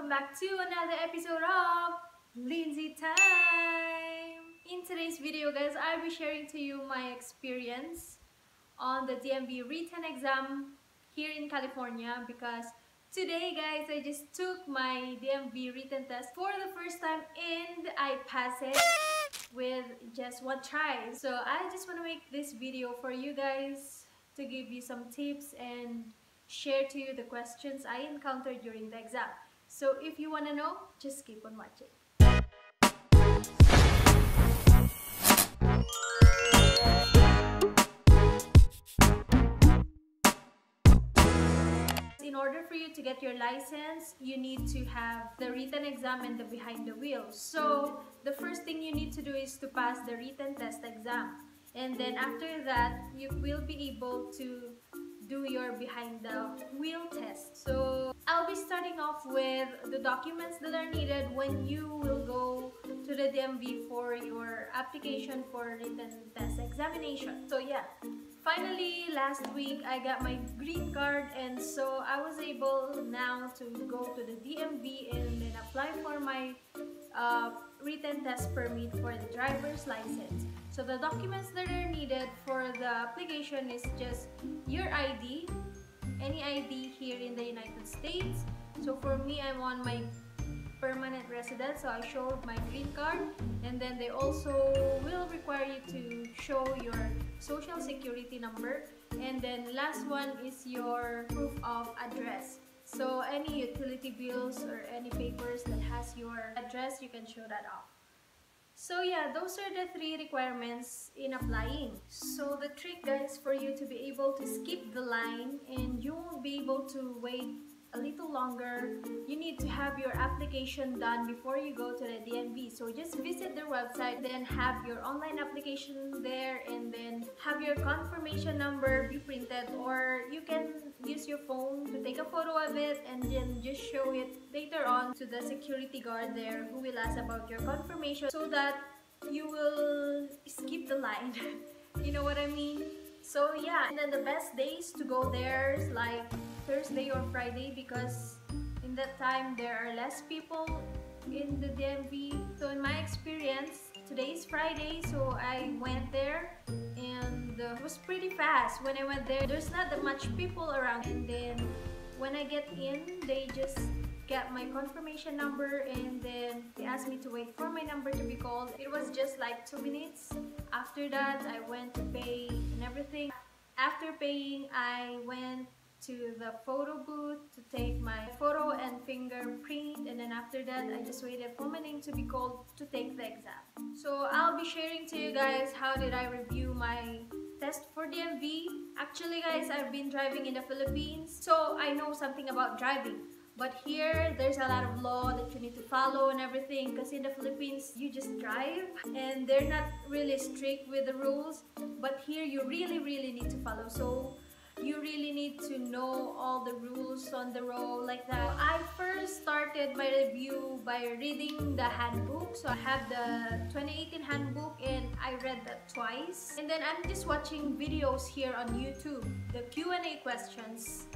welcome back to another episode of Lyndzy Time! In today's video guys, I'll be sharing to you my experience on the DMV written exam here in California because today guys, I just took my DMV written test for the first time and I passed it with just one try. So I just want to make this video for you guys to give you some tips and share to you the questions I encountered during the exam. So if you want to know, just keep on watching. In order for you to get your license, you need to have the written exam and the behind the wheel. So the first thing you need to do is to pass the written test exam. And then after that, you will be able to do your behind the wheel test. So I'll be starting off with the documents that are needed when you will go to the DMV for your application for written test examination. So yeah, finally last week I got my green card and so I was able now to go to the DMV and then apply for my uh, written test permit for the driver's license. So the documents that are needed for the application is just your ID, any ID here in the United States. So for me, I'm on my permanent residence, so I showed my green card and then they also will require you to show your social security number and then last one is your proof of address. So any utility bills or any papers that has your address, you can show that off. So yeah, those are the three requirements in applying. So the trick guys for you to be able to skip the line and you won't be able to wait a little longer, you need to have your application done before you go to the DMV. So just visit their website, then have your online application there, and then have your confirmation number be printed, or you can use your phone to take a photo of it and then just show it later on to the security guard there who will ask about your confirmation so that you will skip the line. you know what I mean? So yeah, and then the best days to go there is like Thursday or Friday because in that time there are less people in the DMV. So in my experience, today is Friday, so I went there and uh, it was pretty fast. When I went there, there's not that much people around and then when I get in, they just get my confirmation number and then they asked me to wait for my number to be called. It was just like two minutes. After that, I went to pay and everything. After paying, I went to the photo booth to take my photo and fingerprint and then after that I just waited for my name to be called to take the exam. So I'll be sharing to you guys how did I review my test for DMV. Actually guys, I've been driving in the Philippines so I know something about driving. But here, there's a lot of law that you need to follow and everything because in the Philippines, you just drive and they're not really strict with the rules. But here, you really, really need to follow. So you really need to know all the rules on the road like that. I first started my review by reading the handbook. So I have the 2018 handbook and I read that twice. And then I'm just watching videos here on YouTube, the Q&A questions.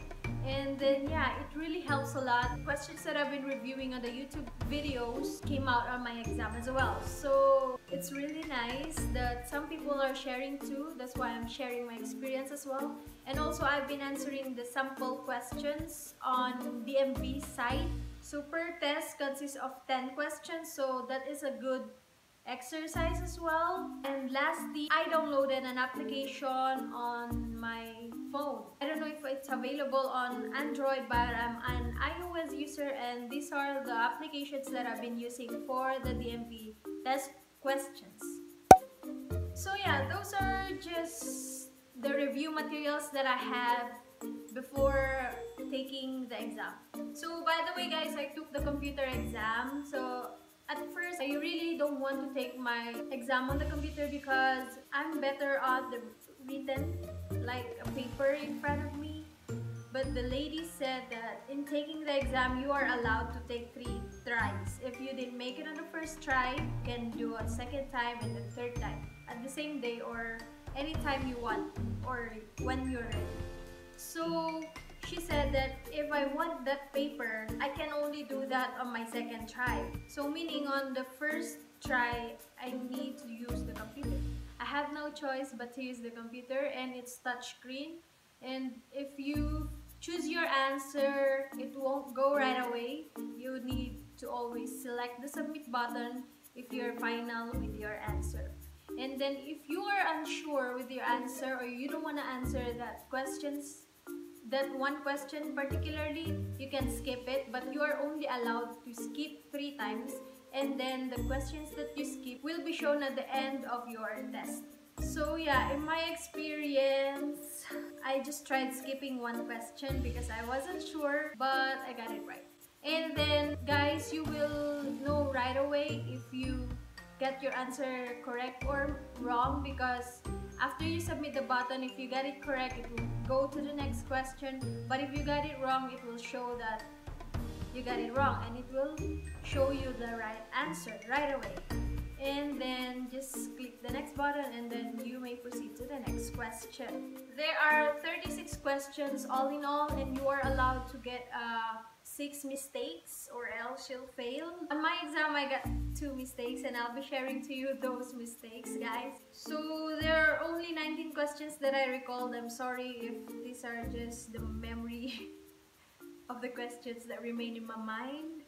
And then yeah, it really helps a lot. Questions that I've been reviewing on the YouTube videos came out on my exam as well. So it's really nice that some people are sharing too. That's why I'm sharing my experience as well. And also I've been answering the sample questions on DMV site. So per test consists of 10 questions. So that is a good exercise as well. And lastly, I downloaded an application on my phone. I don't know if it's available on Android, but I'm an iOS user and these are the applications that I've been using for the DMV test questions. So yeah, those are just the review materials that I have before taking the exam. So by the way guys, I took the computer exam. So at first, I really don't want to take my exam on the computer because I'm better at the written, like a paper in front of me. But the lady said that in taking the exam, you are allowed to take three tries. If you didn't make it on the first try, you can do a second time and the third time at the same day or anytime you want or when you're ready. So she said that if I want that paper, I can only do that on my second try. So meaning on the first try, I need to use the computer. I have no choice but to use the computer and it's touchscreen. And if you choose your answer, it won't go right away. You need to always select the submit button if you're final with your answer. And then if you are unsure with your answer or you don't want to answer that questions that one question particularly, you can skip it, but you are only allowed to skip three times and then the questions that you skip will be shown at the end of your test. So yeah, in my experience, I just tried skipping one question because I wasn't sure, but I got it right. And then guys, you will know right away if you get your answer correct or wrong because after you submit the button, if you get it correct, it will go to the next question. But if you got it wrong, it will show that got it wrong and it will show you the right answer right away. And then just click the next button and then you may proceed to the next question. There are 36 questions all in all and you are allowed to get uh, 6 mistakes or else you'll fail. On my exam I got 2 mistakes and I'll be sharing to you those mistakes guys. So there are only 19 questions that I recalled. I'm sorry if these are just the memory of the questions that remain in my mind.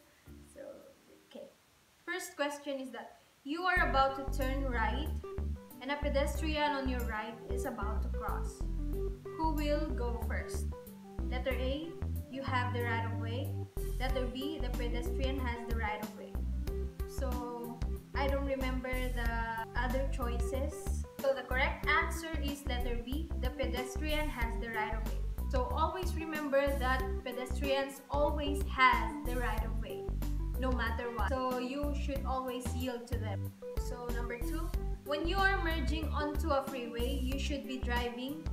So, okay. First question is that you are about to turn right and a pedestrian on your right is about to cross. Who will go first? Letter A, you have the right of way. Letter B, the pedestrian has the right of way. So I don't remember the other choices. So the correct answer is letter B, the pedestrian has the right of way. So always remember that pedestrians always has the right of way, no matter what. So you should always yield to them. So number two, when you are merging onto a freeway, you should be driving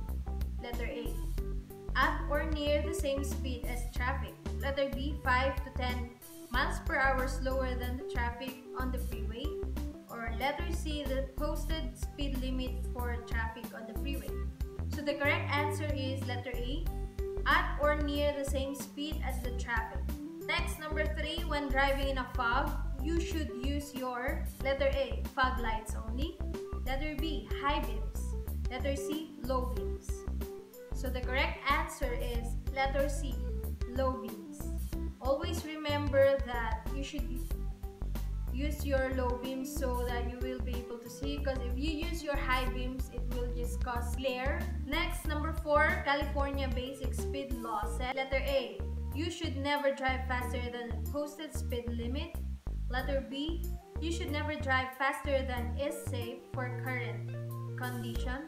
letter A at or near the same speed as traffic. Letter B, 5 to 10 miles per hour slower than the traffic on the freeway. Or letter C, the posted speed limit for traffic on the freeway. So the correct answer is letter A, at or near the same speed as the traffic. Next, number 3, when driving in a fog, you should use your letter A, fog lights only. Letter B, high beams. Letter C, low beams. So the correct answer is letter C, low beams. Always remember that you should use your low beams so that you will be able to see because if you use your high beams, it will just cause glare. Next, number 4, California Basic Speed Law said, letter A, you should never drive faster than posted speed limit. Letter B, you should never drive faster than is safe for current condition.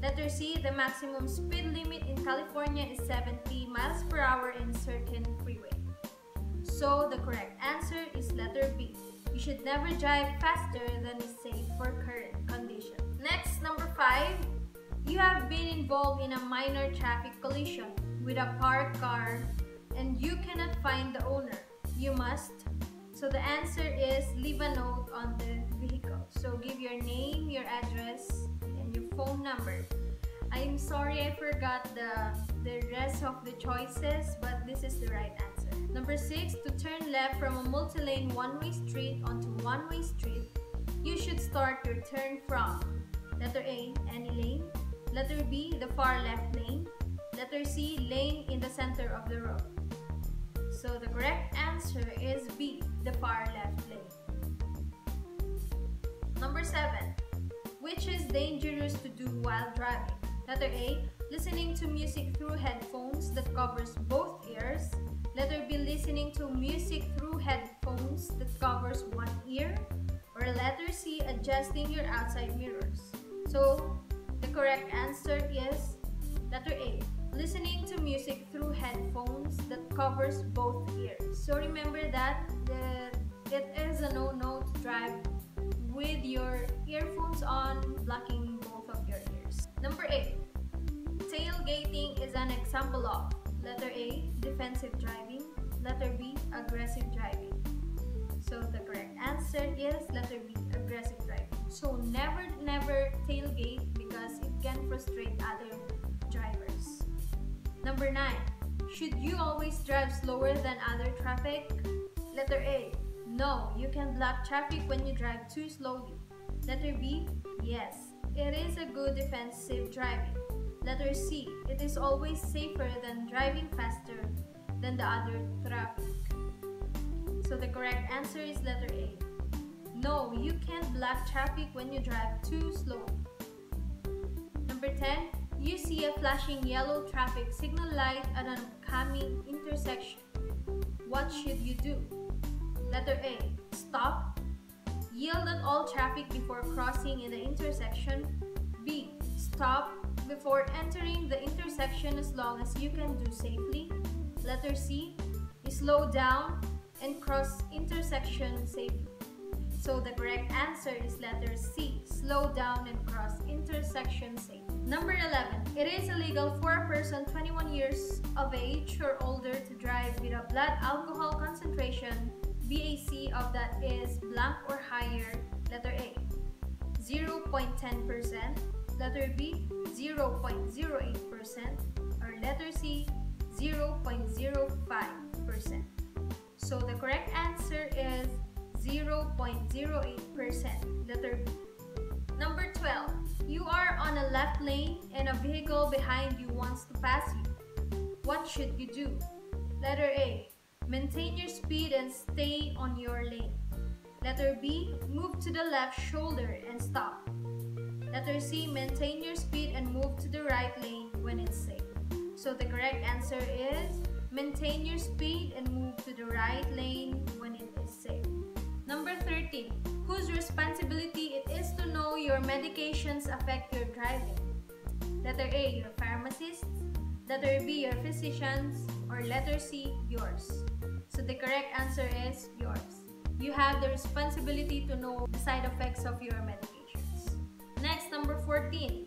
Letter C, the maximum speed limit in California is 70 miles per hour in certain freeway. So the correct answer is letter B. You should never drive faster than is safe for current condition. Next, number 5. You have been involved in a minor traffic collision with a parked car and you cannot find the owner. You must. So the answer is leave a note on the vehicle. So give your name, your address, and your phone number. I'm sorry I forgot the, the rest of the choices, but this is the right answer. Number 6, to turn left from a multi-lane one-way street onto one-way street, you should start your turn from letter A, any lane, letter B, the far left lane, letter C, lane in the center of the road. So the correct answer is B, the far left lane. Number 7, which is dangerous to do while driving. Letter A, listening to music through headphones that covers both ears. Letter B, listening to music through headphones that covers one ear. Or letter C, adjusting your outside mirrors. So, the correct answer is letter A, listening to music through headphones that covers both ears. So remember that the, it is a no-no to drive with your earphones on, blocking both of your ears. Number 8. Tailgating is an example of letter A, defensive driving, letter B, aggressive driving. So the correct answer is letter B, aggressive driving. So never, never tailgate because it can frustrate other drivers. Number 9. Should you always drive slower than other traffic? Letter A. No, you can block traffic when you drive too slowly. Letter B. Yes, it is a good defensive driving. Letter C. It is always safer than driving faster than the other traffic. So the correct answer is letter A. No, you can't block traffic when you drive too slow. Number 10. You see a flashing yellow traffic signal light at an upcoming intersection. What should you do? Letter A. Stop. Yield at all traffic before crossing in the intersection. B. Stop before entering the intersection as long as you can do safely. Letter C. Slow down and cross intersection safely. So the correct answer is letter C. Slow down and cross intersection safely. Number 11. It is illegal for a person 21 years of age or older to drive with a blood alcohol concentration BAC of that is blank or higher. Letter A. 0.10%. Letter B. 0.08%. Or letter C. 0.05%. So the correct answer is 0.08%. Letter B. Number 12. You are on a left lane and a vehicle behind you wants to pass you. What should you do? Letter A. Maintain your speed and stay on your lane. Letter B. Move to the left shoulder and stop. Letter C. Maintain your speed and move to the right lane when it's safe. So the correct answer is maintain your speed and move to the right lane when it is safe. Number 13. Whose responsibility it is to know your medications affect your driving? Letter A. Your pharmacist. Letter B. Your physicians. Or letter C. Yours. So the correct answer is yours. You have the responsibility to know the side effects of your medications. Number 14.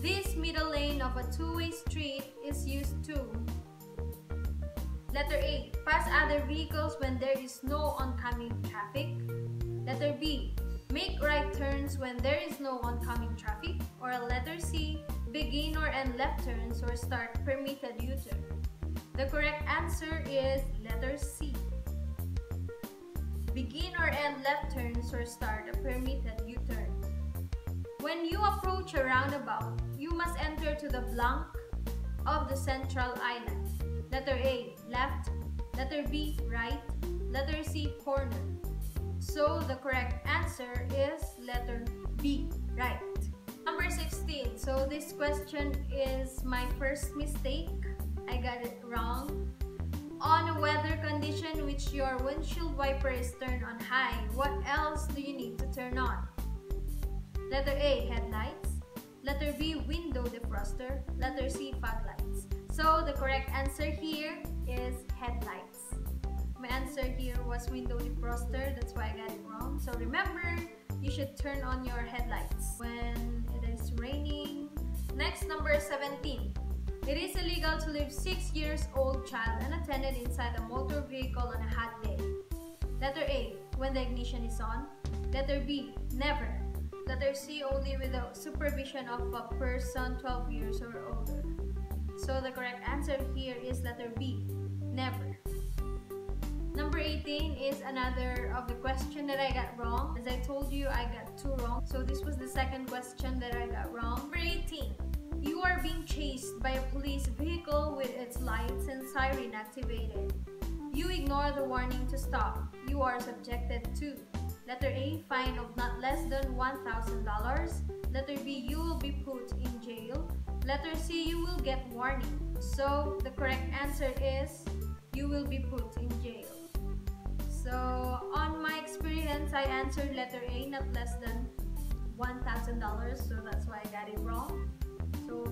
This middle lane of a two-way street is used to Letter A. Pass other vehicles when there is no oncoming traffic. Letter B. Make right turns when there is no oncoming traffic. Or letter C. Begin or end left turns or start permitted U-turn. The correct answer is letter C. Begin or end left turns or start a permitted U-turn. When you approach a roundabout, you must enter to the blank of the central island. Letter A, left. Letter B, right. Letter C, corner. So the correct answer is letter B, right. Number 16. So this question is my first mistake. I got it wrong. On a weather condition which your windshield wiper is turned on high, what else do you need to turn on? Letter A, headlights. Letter B, window defroster. Letter C, fog lights. So the correct answer here is headlights. My answer here was window defroster, that's why I got it wrong. So remember, you should turn on your headlights when it is raining. Next, number 17. It is illegal to leave 6 years old child unattended inside a motor vehicle on a hot day. Letter A, when the ignition is on. Letter B, never. Letter C, only with the supervision of a person 12 years or older. So the correct answer here is letter B, never. Number 18 is another of the question that I got wrong. As I told you, I got two wrong. So this was the second question that I got wrong. Number 18. You are being chased by a police vehicle with its lights and siren activated. You ignore the warning to stop. You are subjected to Letter A, fine of not less than $1,000. Letter B, you will be put in jail. Letter C, you will get warning. So the correct answer is you will be put in jail. So on my experience, I answered letter A, not less than $1,000. So that's why I got it wrong. So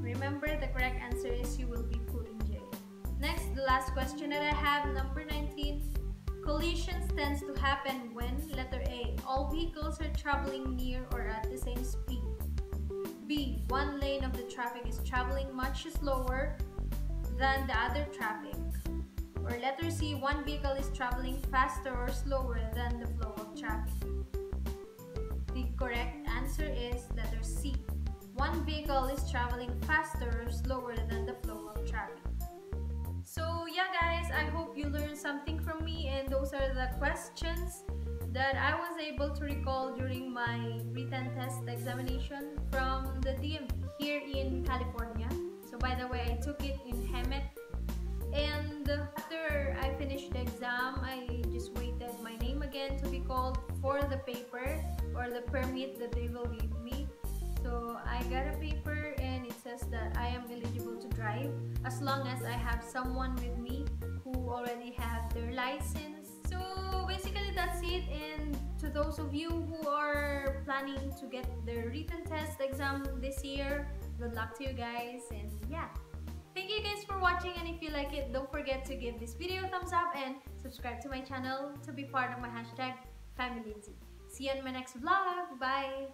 remember the correct answer is you will be put in jail. Next, the last question that I have, number 19. Collisions tends to happen when letter A, all vehicles are traveling near or at the same speed. B. One lane of the traffic is traveling much slower than the other traffic. Or letter C. One vehicle is traveling faster or slower than the flow of traffic. The correct answer is letter C. One vehicle is traveling faster or slower than the flow of traffic. So yeah guys, I hope you learned something from me and those are the questions that I was able to recall during my written test examination from the DMV here in California. So by the way, I took it in Hemet and after I finished the exam, I just waited my name again to be called for the paper or the permit that they will give me. So I got a paper and it says that I am eligible to drive as long as I have someone with me who so basically that's it and to those of you who are planning to get the written test exam this year, good luck to you guys and yeah. Thank you guys for watching and if you like it, don't forget to give this video a thumbs up and subscribe to my channel to be part of my hashtag FamiLYNDZY. See you on my next vlog. Bye!